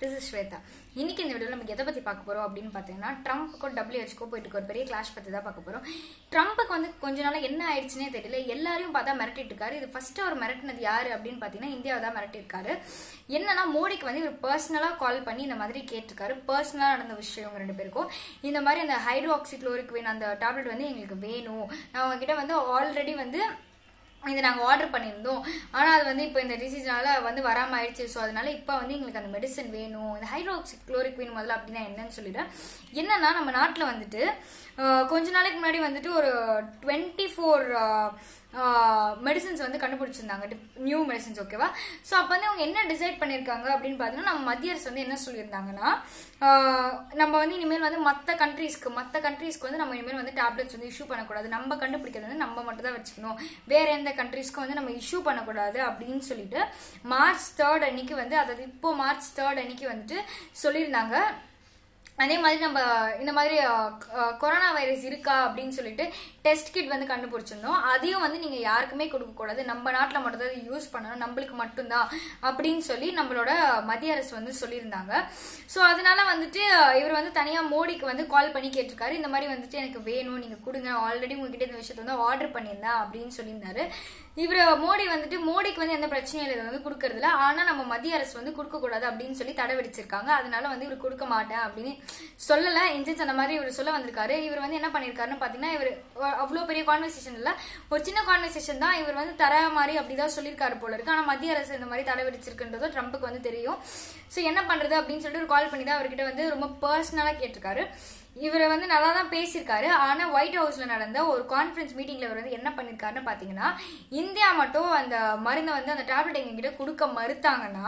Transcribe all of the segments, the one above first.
This is Shweta இன்னைக்கு இந்த வீடியோவில் நமக்கு எதை பற்றி பார்க்க போகிறோம் அப்படின்னு பார்த்தீங்கன்னா ட்ரம்ப்புக்கும் டபிள்யூஹெச்கோ போயிட்டு ஒரு பெரிய கிளாஷ் பற்றி தான் பார்க்க போகிறோம் ட்ரம்ப்புக்கு வந்து கொஞ்ச நாள் என்ன ஆயிடுச்சுன்னே தெரியல. எல்லாரையும் பார்த்தா மிரட்டிட்டு இருக்காரு இது ஃபஸ்ட்டு அவர் மிரட்டினது யார் அப்படின்னு பார்த்தீங்கன்னா இந்தியாவை தான் மிரட்டியிருக்காரு. என்னன்னா மோடிக்கு வந்து இவர் பர்சனலாக கால் பண்ணி இந்த மாதிரி கேட்டிருக்காரு. பர்சனலாக நடந்த விஷயம் இவங்க ரெண்டு பேருக்கும். இந்த மாதிரி அந்த ஹைட்ரோக்சிக்ளோரிக் அந்த டேப்லெட் வந்து எங்களுக்கு வேணும். நான் உங்ககிட்ட வந்து ஆல்ரெடி வந்து இது நாங்கள் ஆர்டர் பண்ணியிருந்தோம். ஆனால் அது வந்து இப்போ இந்த டிசீஸ்னால வந்து வராமல் ஆயிடுச்சு. ஸோ அதனால இப்போ வந்து எங்களுக்கு அந்த மெடிசன் வேணும். இந்த ஹைட்ரோக்சிக் குளோரிக்வின் முதல்ல அப்படின்னா என்னன்னு சொல்லிடுறேன் என்னன்னா நம்ம நாட்டில் வந்துட்டு கொஞ்ச நாளைக்கு முன்னாடி வந்துட்டு ஒரு டுவெண்ட்டி ஃபோர் மெடிசன்ஸ் வந்து கண்டுபிடிச்சிருந்தாங்க. நியூ மெடிசன்ஸ் ஓகேவா ஸோ அப்போ வந்து அவங்க என்ன டிசைட் பண்ணியிருக்காங்க அப்படின்னு பார்த்தீங்கன்னா நம்ம மத்திய அரசு வந்து என்ன சொல்லியிருந்தாங்கன்னா நம்ம வந்து இனிமேல் வந்து மற்ற கண்ட்ரீஸ்க்கு மற்ற கண்ட்ரீஸ்க்கு வந்து நம்ம இனிமேல் வந்து டேப்லெட்ஸ் வந்து இஷ்யூ பண்ணக்கூடாது. நம்ம கண்டுபிடிக்கிறது வந்து நம்ம மட்டும் தான் வச்சுக்கணும். வேற எந்த கண்ட்ரீஸ்க்கும் வந்து நம்ம இஷ்யூ பண்ணக்கூடாது அப்படின்னு சொல்லிட்டு மார்ச் தேர்ட் அன்னைக்கு வந்து அதாவது இப்போ மார்ச் தேர்ட் அன்னைக்கு வந்துட்டு சொல்லியிருந்தாங்க. அதே மாதிரி நம்ம இந்த மாதிரி கொரோனா வைரஸ் இருக்கா அப்படின்னு சொல்லிட்டு டெஸ்ட் கிட் வந்து கண்டுபிடிச்சிருந்தோம். அதையும் வந்து நீங்க யாருக்குமே கொடுக்கக்கூடாது நம்ம நாட்டில் மட்டும் தான் யூஸ் பண்ணணும். நம்மளுக்கு மட்டும்தான் அப்படின்னு சொல்லி நம்மளோட மத்திய அரசு வந்து சொல்லியிருந்தாங்க. ஸோ அதனால வந்துட்டு இவர் வந்து தனியாக மோடிக்கு வந்து கால் பண்ணி கேட்டிருக்காரு. இந்த மாதிரி வந்துட்டு எனக்கு வேணும் நீங்க கொடுங்க. ஆல்ரெடி உங்ககிட்ட இந்த விஷயத்தை வந்து ஆர்டர் பண்ணியிருந்தேன் அப்படின்னு சொல்லியிருந்தாரு. இவர் மோடி வந்துட்டு மோடிக்கு வந்து எந்த பிரச்சனையும் இல்லை. இதை வந்து கொடுக்கறதில்ல. ஆனால் நம்ம மத்திய அரசு வந்து கொடுக்கக்கூடாது அப்படின்னு சொல்லி தடை விடிச்சிருக்காங்க அதனால வந்து இவர் கொடுக்க மாட்டேன் அப்படின்னு சொல்லல இன்சென்ஸ் அந்த மாதிரி இவர் சொல்ல வந்திருக்காரு. இவர் வந்து என்ன பண்ணியிருக்காருன்னு பார்த்தீங்கன்னா இவர் அவ்வளோ பெரிய கான்வர்சேஷன் இல்லை. ஒரு சின்ன கான்வர்சேஷன் தான் இவர் வந்து தர மாதிரி அப்படிதான் சொல்லியிருக்காரு போல இருக்கு. ஆனால் மத்திய அரசு இந்த மாதிரி தடை விதிச்சிருக்குன்றது ட்ரம்ப்புக்கு வந்து தெரியும். ஸோ என்ன பண்றது அப்படின்னு சொல்லிட்டு ஒரு கால் பண்ணி தான் அவர்கிட்ட வந்து ரொம்ப பர்சனலாக கேட்டிருக்காரு. இவர் வந்து நல்லா தான் பேசியிருக்காரு. ஆனால் ஒயிட் ஹவுஸில் நடந்த ஒரு கான்ஃபரன்ஸ் மீட்டிங்கில் இவர் வந்து என்ன பண்ணியிருக்காருன்னு பார்த்தீங்கன்னா இந்தியா மட்டும் அந்த மருந்தை வந்து அந்த டேப்லெட் எங்ககிட்ட கொடுக்க மறுத்தாங்கன்னா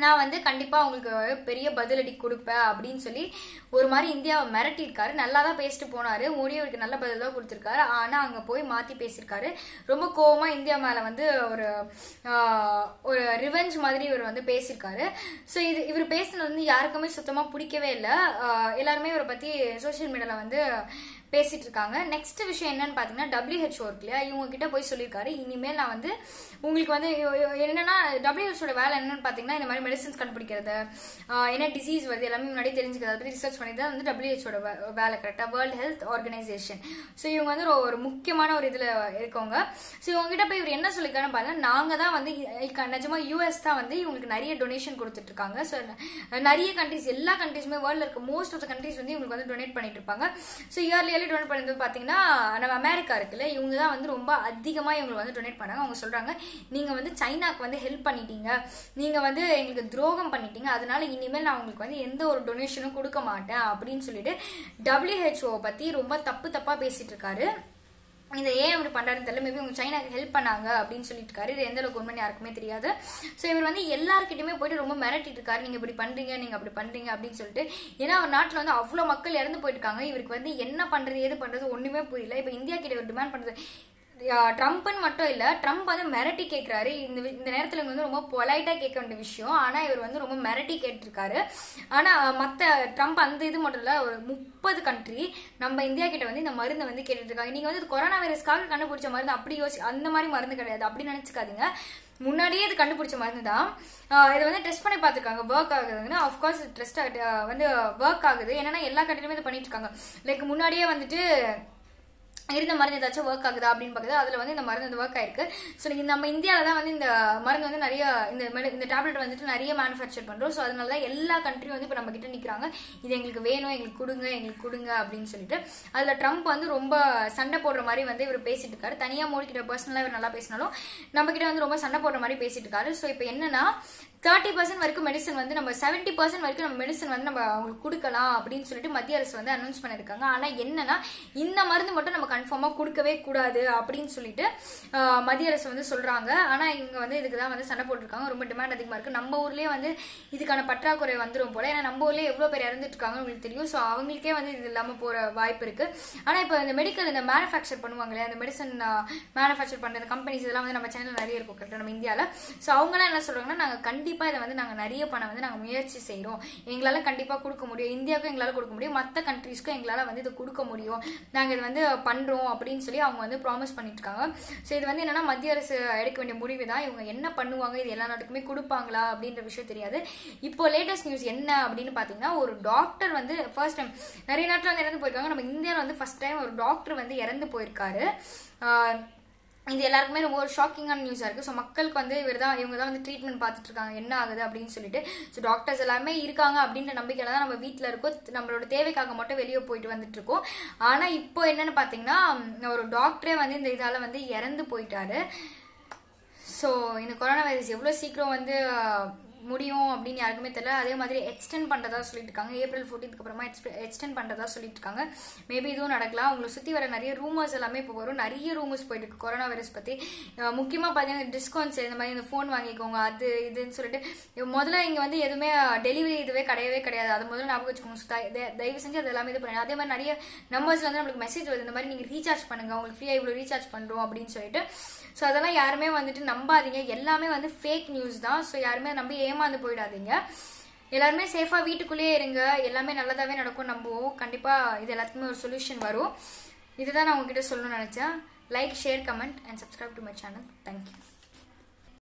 நான் வந்து கண்டிப்பாக உங்களுக்கு பெரிய பதிலடி கொடுப்பேன் அப்படின்னு சொல்லி ஒரு மாதிரி இந்தியாவை மிரட்டியிருக்காரு. நல்லா தான் பேசிட்டு போனாரு. மோடி அவருக்கு நல்ல பதில் தான் கொடுத்துருக்காரு. ஆனால் அங்கே போய் மாற்றி பேசியிருக்காரு. ரொம்ப கோவமாக இந்தியா மேலே வந்து ஒரு ஒரு ரிவெஞ்ச் மாதிரி இவர் வந்து பேசியிருக்காரு. ஸோ இது இவர் பேசினது வந்து யாருக்குமே சுத்தமாக பிடிக்கவே இல்லை. எல்லாருமே இவரை பற்றி சோஷியல் மீடியாவில் வந்து பேசிட்டு இருக்காங்க நெக்ஸ்ட் விஷயம் என்னன்னு பார்த்தீங்கன்னா டபிள்யூஹெச்ஓ இருக்கு இல்லையா? இவங்க கிட்ட போய் சொல்லியிருக்காரு. இனிமேல் நான் வந்து உங்களுக்கு வந்து என்னன்னா டபிள்யூஹெச்ஓட வேலை என்னன்னு பார்த்தீங்கன்னா இந்த மாதிரி மெடிசன்ஸ் கண்டுபிடிக்கிறது. என்ன டிசீஸ் வருது எல்லாமே முன்னாடி தெரிஞ்சுக்கிறது. அதை பத்தி ரிசர்ச் பண்ணி தான் வந்து டபிள்யூஹெச்ஓட வேலை கரெக்டாக வேர்ல்டு ஹெல்த் ஆர்கனைசேஷன் ஸோ இவங்க வந்து ஒரு- ஒரு முக்கியமான ஒரு இதில் இருக்கவங்க. ஸோ இவங்க கிட்ட போய் இவர் என்ன சொல்லியிருக்காருன்னு பாத்தீங்கன்னா நாங்கள் தான் வந்து இ- நிஜமா யூஎஸ் தான் வந்து இவங்களுக்கு நிறைய டொனேஷன் கொடுத்துட்டு இருக்காங்க ஸோ நிறைய கண்ட்ரிஸ் எல்லா கண்ட்ரீஸுமே வேர்ல்டில் இருக்க மோஸ்ட் ஆஃப் த கண்ட்ரிஸ் வந்து இவங்களுக்கு வந்து டொனேட் பண்ணிட்டு இருப்பாங்க ஸோ இயர்லி இயர்லி டொனேட் பண்ணது பார்த்தீங்கன்னா நம்ம அமெரிக்கா இருக்குல்ல இவங்க தான் வந்து ரொம்ப அதிகமாக இவங்களுக்கு வந்து டொனேட் பண்ணாங்க. அவங்க சொல்கிறாங்க நீங்கள் வந்து சைனாக்கு வந்து ஹெல்ப் பண்ணிட்டீங்க. நீங்கள் வந்து எங்களுக்கு துரோகம் பண்ணிட்டீங்க அதனால இனிமேல் நான் உங்களுக்கு வந்து எந்த ஒரு டொனேஷனும் கொடுக்க மாட்டேன் அப்படின்னு சொல்லிட்டு டபிள்யூஹெச்ஓ பத்தி ரொம்ப தப்பு தப்பா பேசிட்டு இருக்காரு. இந்த ஏன் அப்படி பண்ணுறாருன்னு தெரியல மேபி உங்க சைனாக்கு ஹெல்ப் பண்ணாங்க அப்படின்னு சொல்லிட்டு இருக்காரு. இது எந்த அளவுக்கு உண்மை யாருக்குமே தெரியாது. ஸோ இவர் வந்து எல்லாருக்கிட்டையுமே போயிட்டு ரொம்ப மிரட்டிட்டு இருக்காரு. நீங்க இப்படி பண்றீங்க நீங்க அப்படி பண்றீங்க அப்படின்னு சொல்லிட்டு. ஏன்னா அவர் நாட்டில் வந்து அவ்வளோ மக்கள் இறந்து போயிட்டு இருக்காங்க. இவருக்கு வந்து என்ன பண்றது ஏது பண்றது ஒண்ணுமே புரியல. இப்போ இந்தியா கிட்ட இவர் டிமாண்ட் பண்றது ட்ரம்ப்னு மட்டும் இல்லை ட்ரம்ப் வந்து மிரட்டி கேட்குறாரு இந்த வி- இந்த நேரத்தில் இவங்க வந்து ரொம்ப பொலைட்டாக கேட்க வேண்டிய விஷயம். ஆனால் இவர் வந்து ரொம்ப மிரட்டி கேட்டிருக்காரு. ஆனால் மற்ற ட்ரம்ப் அந்த இது மட்டும் இல்லை ஒரு முப்பது கண்ட்ரி நம்ம இந்தியா கிட்ட வந்து இந்த மருந்தை வந்து கேட்டுட்டு நீங்கள் வந்து கொரோனா வைரஸ்க்காக கண்டுபிடிச்ச மருந்து அப்படி யோசி அந்த மாதிரி மருந்து கிடையாது. அப்படி நினச்சிக்காதீங்க. முன்னாடியே இது கண்டுபிடிச்ச மருந்து தான். இதை வந்து டெஸ்ட் பண்ணி பார்த்துருக்காங்க. ஒர்க் ஆகுதுன்னா. அஃப்கோர்ஸ் டெஸ்ட் வந்து ஒர்க் ஆகுது. என்னன்னா எல்லா கண்ட்ரிலுமே இது பண்ணிட்டு இருக்காங்க லைக் முன்னாடியே வந்துட்டு இருந்த மருந்து ஏதாச்சும் ஒர்க் ஆகுதா அப்படின்னு பார்க்குது. அதில் வந்து இந்த மருந்து வந்து ஒர்க் ஆயிருக்கு. ஸோ நம்ம இந்தியாவில் தான் வந்து இந்த மருந்து வந்து நிறைய இந்த இந்த டேப்லெட் வந்துட்டு நிறைய மேனுஃபேக்சர் பண்ணுறோம் ஸோ அதனால தான் எல்லா கண்ட்ரியும் வந்து இப்போ நம்ம கிட்ட நிற்கிறாங்க இது எங்களுக்கு வேணும் எங்களுக்கு கொடுங்க எங்களுக்கு கொடுங்க அப்படின்னு சொல்லிட்டு. அதில் ட்ரம்ப் வந்து ரொம்ப சண்டை போடுற மாதிரி வந்து இவர் பேசிட்டு இருக்காரு. தனியாக மோடி கிட்ட பர்சனலாக இவர் நல்லா பேசினாலும் நம்ம கிட்ட வந்து ரொம்ப சண்டை போடுற மாதிரி பேசிட்டு இருக்காரு. ஸோ இப்போ என்னன்னா தேர்ட்டி பர்சன்ட் வரைக்கும் மெடிசன் வந்து நம்ம செவன்ட்டி பர்சன்ட் வரைக்கும் நம்ம மெடிசன் வந்து நம்ம அவங்களுக்கு கொடுக்கலாம் அப்படின்னு சொல்லிட்டு மத்திய அரசு வந்து அனௌன்ஸ் பண்ணியிருக்காங்க. ஆனால் என்னன்னா இந்த மருந்து மட்டும் நம்ம கன்ஃபார்மாக கொடுக்கவே கூடாது அப்படின்னு சொல்லிட்டு மத்திய அரசு வந்து சொல்கிறாங்க ஆனால் இங்கே வந்து இதுக்கு தான் வந்து சண்டை போட்டிருக்காங்க. ரொம்ப டிமாண்ட் அதிகமாக இருக்குது நம்ம ஊர்லேயே வந்து இதுக்கான பற்றாக்குறை வந்துடும் போல. ஏன்னா நம்ம ஊர்லேயே எவ்வளோ பேர் இறந்துட்டு இருக்காங்க உங்களுக்கு தெரியும். ஸோ அவங்களுக்கே வந்து இது இல்லாமல் போகிற வாய்ப்பு இருக்குது ஆனால் இப்போ இந்த மெடிக்கல் இந்த மேனுஃபேக்சர் பண்ணுவாங்களே அந்த மெடிசன் மேனுஃபேக்சர் பண்ணுற கம்பெனிஸ் இதெல்லாம் வந்து நம்ம சேனல் நிறைய இருக்கும் கரெக்டாக நம்ம இந்தியாவில் ஸோ அவங்களாம் என்ன சொல்கிறாங்கன்னா நாங்கள் கண்டிப்பாக கண்டிப்பாக இதை வந்து நாங்கள் நிறைய பணம் வந்து நாங்கள் முயற்சி செய்கிறோம் எங்களால் கண்டிப்பாக கொடுக்க முடியும். இந்தியாவுக்கும் எங்களால் கொடுக்க முடியும். மற்ற கண்ட்ரீஸ்க்கும் எங்களால் வந்து இதை கொடுக்க முடியும். நாங்கள் இது வந்து பண்ணுறோம் அப்படின்னு சொல்லி அவங்க வந்து ப்ராமிஸ் பண்ணிட்டுருக்காங்க. ஸோ இது வந்து என்னென்னா மத்திய அரசு எடுக்க வேண்டிய முடிவு தான் இவங்க என்ன பண்ணுவாங்க? இது எல்லா நாட்டுக்குமே கொடுப்பாங்களா? அப்படின்ற விஷயம் தெரியாது. இப்போ லேட்டஸ்ட் நியூஸ் என்ன அப்படின்னு பார்த்தீங்கன்னா ஒரு டாக்டர் வந்து ஃபர்ஸ்ட் டைம் நிறைய நாட்டில் வந்து இறந்து போயிருக்காங்க. நம்ம இந்தியாவில் வந்து ஃபர்ஸ்ட் டைம் ஒரு டாக்டர் வந்து இறந்து போயிருக்காரு. இது எல்லாருக்குமே ரொம்ப ஒரு ஷாக்கிங்கான நியூஸாக இருக்குது ஸோ மக்களுக்கு வந்து இவர் தான் இவங்க தான் வந்து ட்ரீட்மெண்ட் பார்த்துட்டு இருக்காங்க என்ன ஆகுது அப்படின்னு சொல்லிட்டு. ஸோ டாக்டர்ஸ் எல்லாருமே இருக்காங்க அப்படின்ற நம்பிக்கையில தான் நம்ம வீட்டில் இருக்கோம். நம்மளோட தேவைக்காக மட்டும் வெளியே போயிட்டு வந்துட்டு இருக்கோம் ஆனால் இப்போ என்னன்னு பார்த்தீங்கன்னா ஒரு டாக்டரே வந்து இந்த இதால் வந்து இறந்து போயிட்டாரு. ஸோ இந்த கொரோனா வைரஸ் எவ்வளோ சீக்கிரம் வந்து முடியும் அப்படின்னு யாருக்குமே தெரியல. அதே மாதிரி எக்ஸ்டெண்ட் பண்ணுறதா சொல்லிட்டு இருக்காங்க ஏப்ரல் ஃபோர்டீன்க்கு அப்புறமா எக்ஸ்டெண்ட் பண்ணுறதா சொல்லிட்டு இருக்காங்க மேபி இதுவும் நடக்கலாம். அவங்களை சுற்றி வர நிறைய ரூமர்ஸ் எல்லாமே இப்போ வரும். நிறைய ரூமர்ஸ் போயிட்டு இருக்கு. கொரோனா வைரஸ் பற்றி முக்கியமாக பார்த்தீங்கன்னா டிஸ்கவுண்ட்ஸ் இந்த மாதிரி இந்த ஃபோன் வாங்கிக்கோங்க அது இதுன்னு சொல்லிட்டு முதல்ல இங்கே வந்து எதுவுமே டெலிவரி இதுவே கிடையவே கிடையாது. அது முதல்ல ஞாபகம் வச்சுக்கோங்க. தயவு செஞ்சு அது எல்லாமே இது பண்ணுங்க அதே மாதிரி நிறைய நம்பர்ஸ்ல வந்து நம்மளுக்கு மெசேஜ் வருது. இந்த மாதிரி நீங்கள் ரீசார்ஜ் பண்ணுங்க. உங்களுக்கு ஃப்ரீயாக இவ்வளோ ரீசார்ஜ் பண்ணுறோம் அப்படின்னு சொல்லிட்டு. ஸோ அதெல்லாம் யாருமே வந்துட்டு நம்பாதீங்க. எல்லாமே வந்து ஃபேக் நியூஸ் தான். ஸோ யாருமே நம்பி ஏ ஏமாந்து போயிடாதீங்க. எல்லாருமே சேஃபாக வீட்டுக்குள்ளேயே இருங்க. எல்லாமே நல்லதாகவே நடக்கும் நம்புவோம். கண்டிப்பாக இது எல்லாத்துக்குமே ஒரு சொல்யூஷன் வரும். இதுதான் நான் உங்ககிட்ட சொல்லணும்னு நினச்சேன். Like share comment and subscribe to my channel thank you